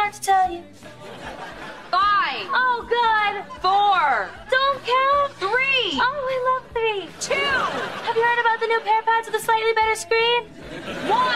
not to tell you. Five, Oh, good. four, Don't count. Three. Oh, I love three. two, Have you heard about the new PearPads with a slightly better screen? one.